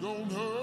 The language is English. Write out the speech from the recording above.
don't hurt.